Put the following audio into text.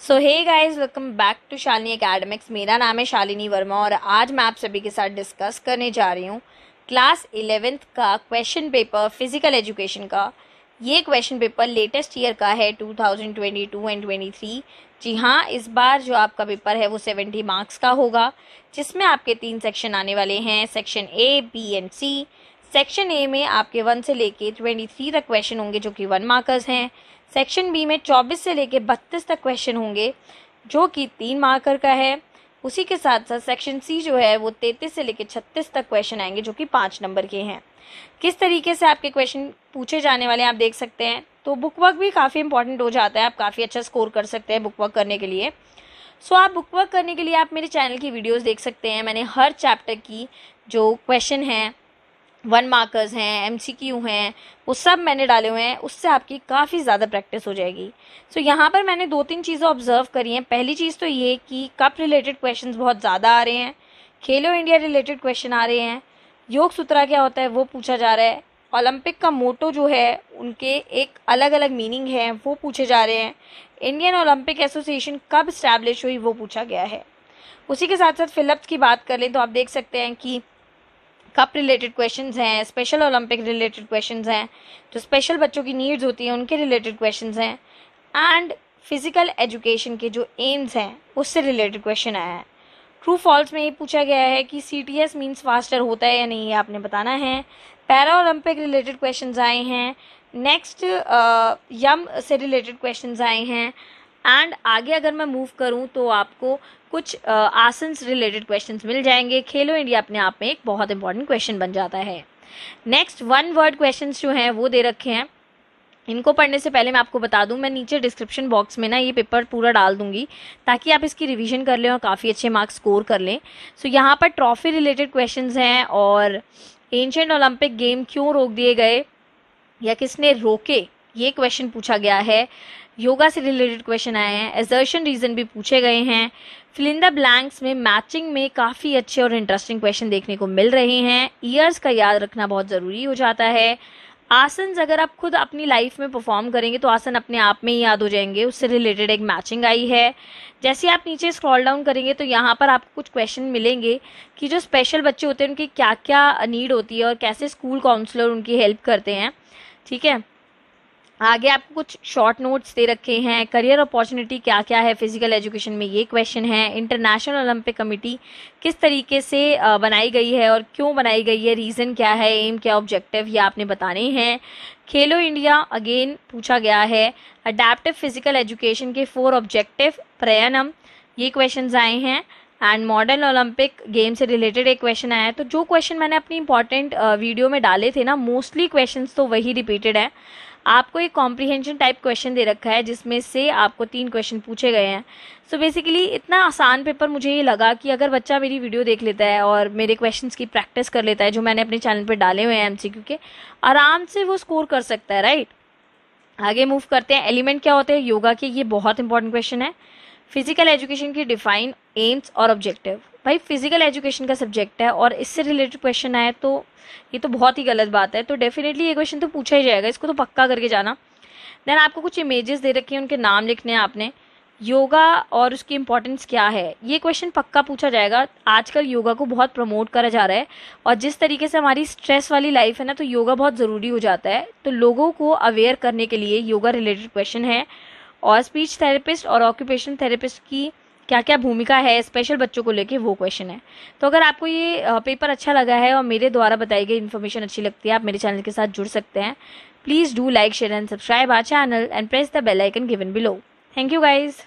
So hey guys welcome back to Shalini academics मेरा नाम है शालिनी वर्मा और आज मैं आप सभी के साथ डिस्कस करने जा रही हूँ क्लास इलेवेंथ का क्वेश्चन पेपर फ़िज़िकल एजुकेशन का। ये क्वेश्चन पेपर लेटेस्ट ईयर का है 2022 एंड 23 जी हाँ इस बार जो आपका पेपर है वो 70 मार्क्स का होगा, जिसमें आपके तीन सेक्शन आने वाले हैं section A B and C section A में आपके वन से लेके ट्वेंटी थ्री तक क्वेश्चन होंगे जो कि वन मार्कर्स हैं। सेक्शन बी में चौबीस से लेके बत्तीस तक क्वेश्चन होंगे जो कि तीन मार्कर का है। उसी के साथ साथ सेक्शन सी जो है वो तैतीस से लेके छत्तीस तक क्वेश्चन आएँगे जो कि पाँच नंबर के हैं। किस तरीके से आपके क्वेश्चन पूछे जाने वाले आप देख सकते हैं। तो बुक वर्क भी काफ़ी इंपॉर्टेंट हो जाता है। आप काफ़ी अच्छा स्कोर कर सकते हैं बुक वर्क करने के लिए। सो आप बुक वर्क करने के लिए आप मेरे चैनल की वीडियोस देख सकते हैं। मैंने हर चैप्टर की जो क्वेश्चन हैं one markers M C Q Q हैं वो सब मैंने डाले हुए हैं उससे आपकी काफ़ी ज़्यादा प्रैक्टिस हो जाएगी। सो so, यहाँ पर मैंने दो तीन चीज़ें ऑब्ज़र्व करी हैं। पहली चीज़ तो ये कि कप रिलेटेड क्वेश्चंस बहुत ज़्यादा आ रहे हैं खेलो इंडिया रिलेटेड क्वेश्चन आ रहे हैं। योग सूत्रा क्या होता है वो पूछा जा रहा है। ओलंपिक का मोटो जो है उनके एक अलग अलग मीनिंग है वो पूछे जा रहे हैं। इंडियन ओलंपिक एसोसिएशन कब इस्टेब्लिश हुई वो पूछा गया है। उसी के साथ साथ फिलिप्स की बात कर लें तो आप देख सकते हैं कि कप रिलेटेड क्वेश्चंस हैं स्पेशल ओलंपिक रिलेटेड क्वेश्चंस हैं, जो स्पेशल बच्चों की नीड्स होती हैं, उनके रिलेटेड क्वेश्चंस हैं एंड फ़िज़िकल एजुकेशन के जो एम्स हैं, उससे रिलेटेड क्वेश्चन आया है। ट्रू फॉल्स में ये पूछा गया है कि C T S means faster होता है या नहीं, ये आपने बताना है। पैरा ओलंपिक रिलेटेड क्वेश्चन आए हैं। नेक्स्ट यम से रिलेटेड क्वेश्चन आए हैं। एंड आगे अगर मैं मूव करूँ तो आपको कुछ आसन रिलेटेड क्वेश्चन मिल जाएँगे। खेलो इंडिया अपने आप में एक बहुत इंपॉर्टेंट क्वेश्चन बन जाता है। नेक्स्ट वन वर्ड क्वेश्चन जो हैं वो दे रखे हैं। इनको पढ़ने से पहले मैं आपको बता दूँ मैं नीचे डिस्क्रिप्शन बॉक्स में ना ये पेपर पूरा डाल दूँगी ताकि आप इसकी रिवीजन कर लें और काफ़ी अच्छे मार्क्स स्कोर कर लें। सो so, यहाँ पर ट्रॉफी रिलेटेड क्वेश्चंस हैं और एंशेंट ओलंपिक गेम क्यों रोक दिए गए या किसने रोके? ये क्वेश्चन पूछा गया है। योगा से रिलेटेड क्वेश्चन आए हैं। एजर्शन रीजन भी पूछे गए हैं। फिलिंदा ब्लैंक्स में मैचिंग में काफ़ी अच्छे और इंटरेस्टिंग क्वेश्चन देखने को मिल रहे हैं। ईयर्स का याद रखना बहुत ज़रूरी हो जाता है। आसन अगर आप खुद अपनी लाइफ में परफॉर्म करेंगे तो आसन अपने आप में ही याद हो जाएँगे। उससे रिलेटेड एक मैचिंग आई है। जैसे आप नीचे स्क्रॉल डाउन करेंगे तो यहाँ पर आपको कुछ क्वेश्चन मिलेंगे कि जो स्पेशल बच्चे होते हैं, उनकी क्या क्या नीड होती है और कैसे स्कूल काउंसलर उनकी हेल्प करते हैं। ठीक है? आगे आपको कुछ शॉर्ट नोट्स दे रखे हैं। करियर अपॉर्चुनिटी क्या क्या है? फ़िज़िकल एजुकेशन में ये क्वेश्चन है। इंटरनेशनल ओलंपिक कमेटी किस तरीके से बनाई गई है और क्यों बनाई गई है? रीज़न क्या है? एम क्या? ऑब्जेक्टिव ये आपने बताने हैं। खेलो इंडिया अगेन पूछा गया है। अडेप्टिव फ़िज़िकल एजुकेशन के फोर ऑब्जेक्टिव प्रयनम, ये क्वेश्चन आए हैं। एंड मॉडर्न ओलंपिक गेम से रिलेटेड एक क्वेश्चन आया है। तो जो क्वेश्चन मैंने अपनी इंपॉर्टेंट वीडियो में डाले थे ना मोस्टली क्वेश्चन तो वही रिपीटेड है। आपको एक कॉम्प्रीहेंशन टाइप क्वेश्चन दे रखा है, जिसमें से आपको तीन क्वेश्चन पूछे गए हैं। सो so बेसिकली इतना आसान पेपर मुझे ये लगा कि अगर बच्चा मेरी वीडियो देख लेता है और मेरे क्वेश्चंस की प्रैक्टिस कर लेता है, जो मैंने अपने चैनल पर डाले हुए हैं एमसीक्यू के, आराम से वो स्कोर कर सकता है राइट आगे मूव करते हैं। एलिमेंट क्या होते हैं? योगा के, ये बहुत इंपॉर्टेंट क्वेश्चन है। फ़िज़िकल एजुकेशन की डिफाइन एम्स और ऑब्जेक्टिव भाई फ़िज़िकल एजुकेशन का सब्जेक्ट है और इससे रिलेटेड क्वेश्चन आए तो ये तो बहुत ही गलत बात है। तो डेफिनेटली ये क्वेश्चन तो पूछा ही जाएगा, इसको तो पक्का करके जाना। देन आपको कुछ इमेजेस दे रखे हैं, उनके नाम लिखने हैं आपने। योगा और उसकी इम्पोर्टेंस क्या है? ये क्वेश्चन पक्का पूछा जाएगा। आजकल योगा को बहुत प्रमोट करा जा रहा है और जिस तरीके से हमारी स्ट्रेस वाली लाइफ है ना तो योगा बहुत ज़रूरी हो जाता है। तो लोगों को अवेयर करने के लिए योगा रिलेटेड क्वेश्चन है और स्पीच थेरेपिस्ट और ऑक्यूपेशन थेरेपिस्ट की क्या क्या भूमिका है स्पेशल बच्चों को लेके वो क्वेश्चन है। तो अगर आपको ये पेपर अच्छा लगा है और मेरे द्वारा बताई गई इन्फॉर्मेशन अच्छी लगती है, आप मेरे चैनल के साथ जुड़ सकते हैं। Please do like share and subscribe our channel and press the bell icon given below thank you guys